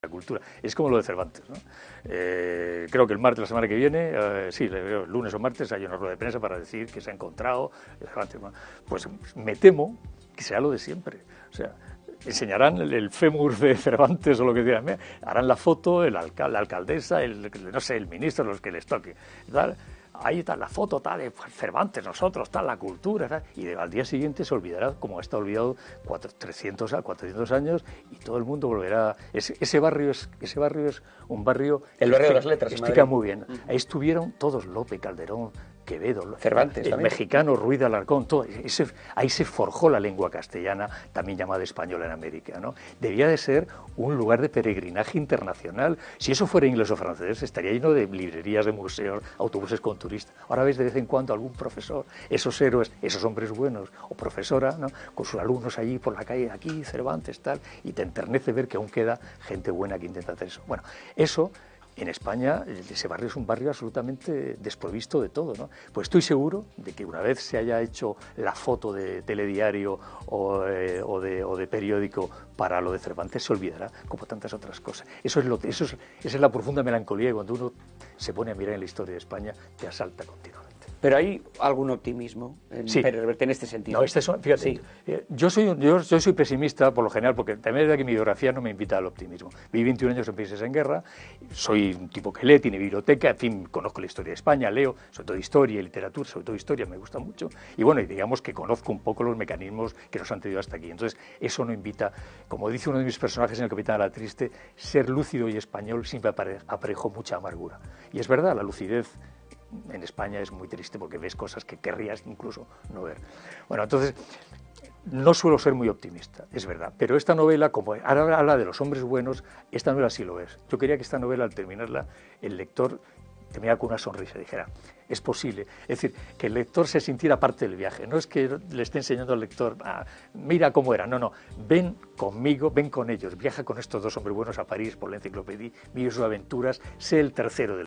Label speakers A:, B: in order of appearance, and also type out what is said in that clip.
A: la cultura. Es como lo de Cervantes. ¿no? Eh, creo que el martes, la semana que viene, eh, sí, lunes o martes, hay una rueda de prensa para decir que se ha encontrado Cervantes. Pues me temo que será lo de siempre. O sea, enseñarán el, fémur de Cervantes o lo que quieran, harán la foto, el alcalde, la alcaldesa, el, no sé, el ministro, los que les toque ahí está la foto tal de Cervantes, nosotros, tal, la cultura, y al día siguiente se olvidará, como está olvidado 300 a 400 años, y todo el mundo volverá. Ese, barrio es ese barrio es un barrio.
B: El barrio de las letras.
A: Explica muy bien. Ahí estuvieron todos Lope, Calderón, Quevedo,
B: Cervantes,
A: el mexicano Ruiz de Alarcón, todo, ahí se forjó la lengua castellana, también llamada española en América. ¿no? Debía de ser un lugar de peregrinaje internacional. Si eso fuera inglés o francés, estaría lleno de librerías, de museos, autobuses con turistas. Ahora ves de vez en cuando algún profesor, esos héroes, esos hombres buenos, o profesora, ¿no? con sus alumnos allí por la calle, aquí, Cervantes, tal, y te enternece ver que aún queda gente buena que intenta hacer eso. Bueno, eso en España ese barrio es un barrio absolutamente desprovisto de todo. ¿no? Pues estoy seguro de que una vez se haya hecho la foto de telediario o, eh, de, periódico para lo de Cervantes, se olvidará, como tantas otras cosas. Eso es lo, eso es, esa es la profunda melancolía y cuando uno se pone a mirar en la historia de España, te asalta continuamente.
B: Pero hay algún optimismo en,
A: sí.
B: en este sentido.
A: No, este fíjate, eh, yo, soy, yo, soy pesimista por lo general, porque también es verdad que mi biografía no me invita al optimismo. Viví 21 años en países en guerra, soy un tipo que lee, tiene biblioteca, en fin, conozco la historia de España, leo, sobre todo historia y literatura, sobre todo historia, me gusta mucho. Y bueno, y digamos que conozco un poco los mecanismos que nos han tenido hasta aquí. Entonces, eso no invita, como dice uno de mis personajes en El Capitán de la Triste, ser lúcido y español siempre aparejó mucha amargura. Y es verdad, la lucidez en España es muy triste porque ves cosas que querrías incluso no ver. Bueno, entonces, no suelo ser muy optimista, es verdad, pero esta novela, como ahora habla de los hombres buenos, esta novela sí lo es. Yo quería que esta novela, al terminarla, el lector te mirara con una sonrisa dijera, es posible. Es decir, que el lector se sintiera parte del viaje. No es que le esté enseñando al lector, ah, mira cómo era. No, no. Ven conmigo, ven con ellos. Viaja con estos dos hombres buenos a París por la enciclopedia, vive sus aventuras, sé el tercero del